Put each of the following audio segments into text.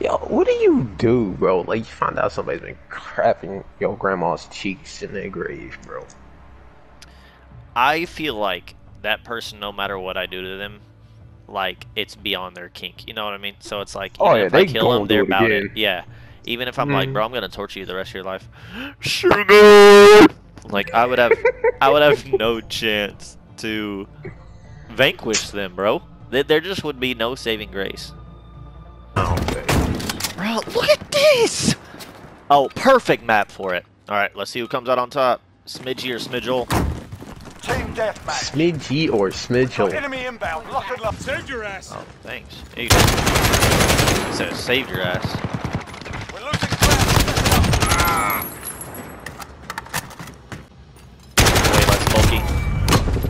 Yo, what do you do, bro? Like, you find out somebody's been crapping your grandma's cheeks in their grave, bro. I feel like that person, no matter what I do to them, like it's beyond their kink. You know what I mean? So it's like, Oh, yeah, if I they kill gon' them, they're it about again. it. Yeah. Even if I'm like, Mhm. bro, I'm gonna torture you the rest of your life. Shoot Like I would have, I would have no chance to vanquish them, bro. There there just would be no saving grace. Okay. Bro, look at this! Oh, perfect map for it. Alright, let's see who comes out on top. Smidgy or Smidgel. Team deathmatch. Smidgy or Smidgel? Enemy inbound. Lock and lock. Save your ass. Oh, thanks. Here you go. It says saved your ass. We're losing ground. Way less bulky.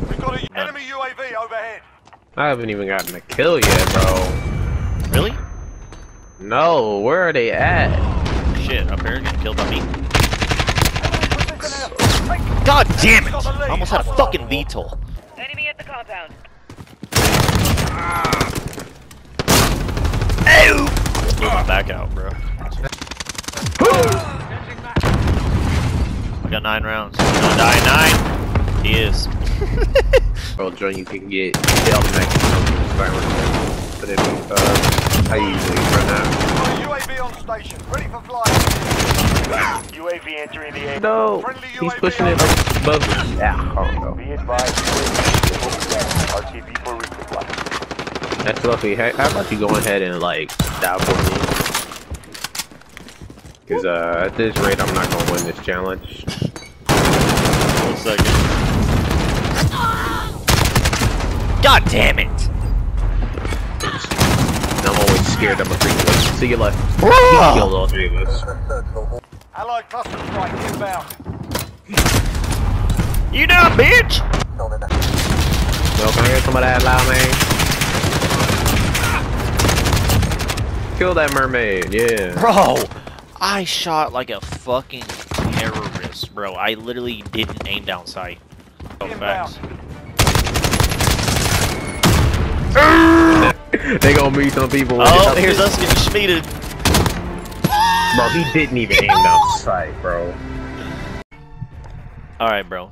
We've got an None. enemy UAV overhead. I haven't even gotten a kill yet, bro. Really? No, where are they at? Shit, up here getting killed by me. God damn it! Got the lead. I almost had a fucking overall. VTOL. Enemy at the compound. Blew my back out, bro. I got nine rounds. Gonna die nine. He is. Bro, John, you can get held next to silence. But it, uh, I usually run out. A UAV on station. Ready for flight. UAV entering the air. No, Friendly he's UAV pushing it like above me. Yeah, I don't know. Be advised. RTB for resupply. That's lucky. How, how about you go ahead and like die for me? Cause uh, at this rate, I'm not gonna win this challenge. One second. God damn it! I'm always scared. I'm a freaking See you later. He killed all three of us. Allied cluster strike inbound. You done, bitch! Yo, can I get some of that loud man? Kill that mermaid, yeah. Bro, I shot like a fucking terrorist, bro. I literally didn't aim down sight. Oh, facts. They gonna meet some people. with Oh, it. here's us getting schmeated. Bro, he didn't even aim down sight, bro. Alright, bro.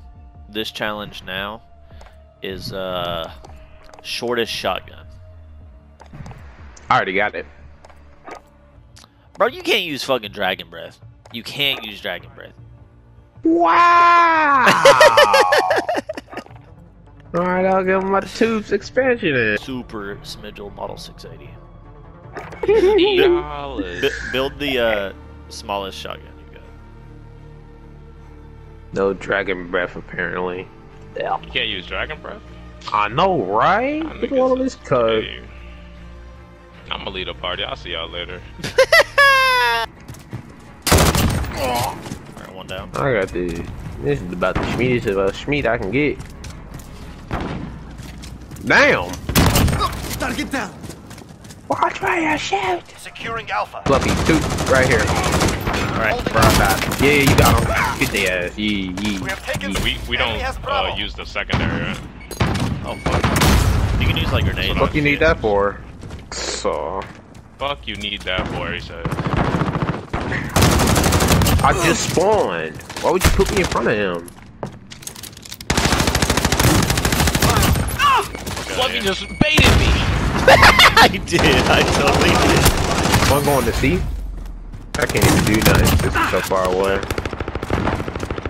This challenge now is, uh, shortest shotgun. I already got it. Bro, you can't use fucking Dragon Breath. You can't use Dragon Breath. Wow! Alright, I'll give him my tubes expansion in. Super Smidgel Model 680. Dollars. B- build the, uh, smallest shotgun you got. No dragon breath, apparently. Yeah. You can't use Dragon Breath? I know, right? I Look at all of this code. Hey. I'm gonna lead a party. I'll see y'all later. Alright, one down. I got this. This is about the schmeatest of a schmeat I can get. Damn! get down. Watch where you shoot! Securing Alpha. Fluffy, two, right here. Alright, Bro, I got him. Yeah, you got him. Get the ass. Yeah, yeah. We have taken. yeah. We we don't uh, use the secondary. Right? Oh, fuck. You can use, like, grenades. What you need that for? So, Fuck you need that for, he said. I just spawned. Why would you put me in front of him? Fluffy just baited me! I did. I totally did. Am I going to see? I can't even do nothing. This is so far away.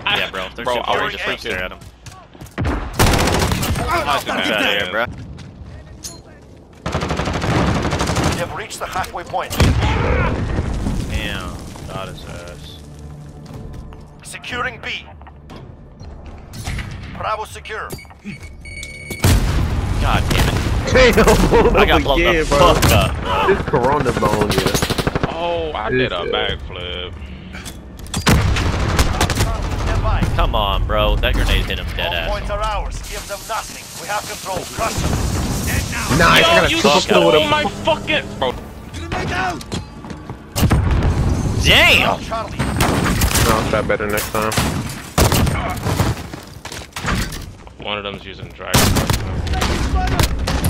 Yeah, bro. They're Bro, too I far, was just like stare at them. Not too Get bad, out of man. here, bro. You have reached the halfway point. Damn. Got his ass. Securing B. Bravo secure. God damn it. Damn, blown I up got blown again, the bro. fuck up, bro. This corona bone, yeah. Oh, I It did a good. backflip. Come on, bro. That grenade hit him dead All ass. points are ours. Give them nothing. We have control. Crush them. Nice, I got a you triple kill with stole him. my fucking bro. Grenade out. Damn! Charlie. I'll try better next time. One of them's using dragon.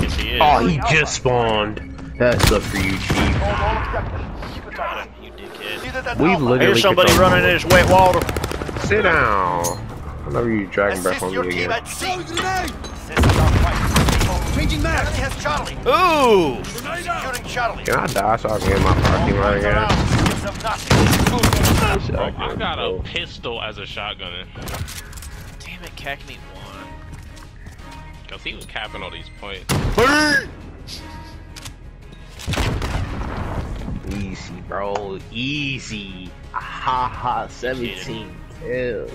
Yes, he is. Oh, he just spawned. That's up for you, Chief. Hold all objectives. Got him, you dickhead. We Alpha. literally Here's somebody running in this wet water. Sit down. I know you dragging back Assist on me again. at C. Throwing grenade! Systems are fighting. Changing mag! Enemy has Charlie. Ooh! Securing Charlie. Can I die so I can get my parking All right points again? out. It's of nothing. Bro, I got a pistol as a shotgun. Damn it, Cackney won. Cause he was capping all these points. Easy, bro. Easy. Ha ha. 17 kills.